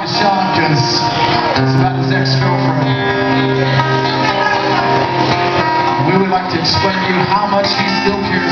with Sean because it's about his ex-girlfriend. We would like to explain to you how much he still cares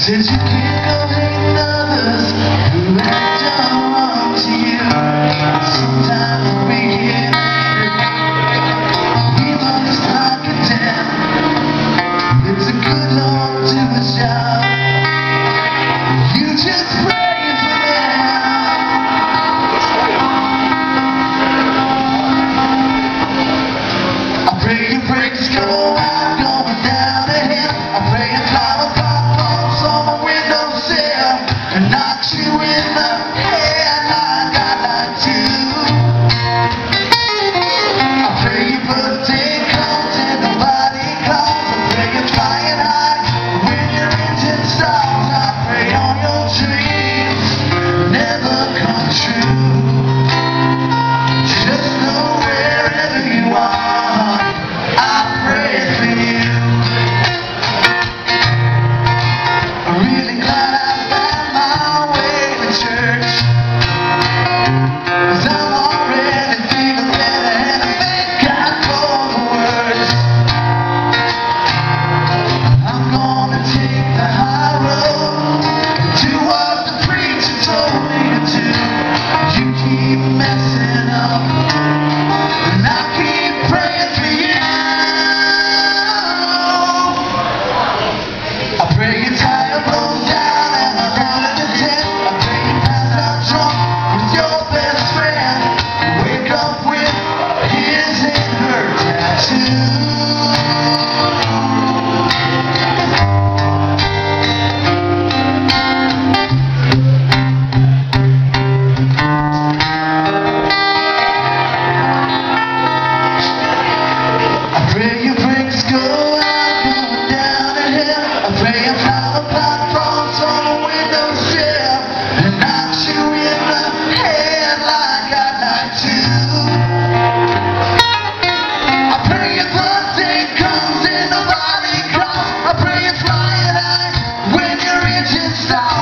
Since you can't others who have to you. thank you Just stop.